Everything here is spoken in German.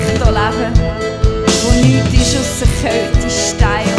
vielleicht leben, wo nichts ist ausser Kälte, Stein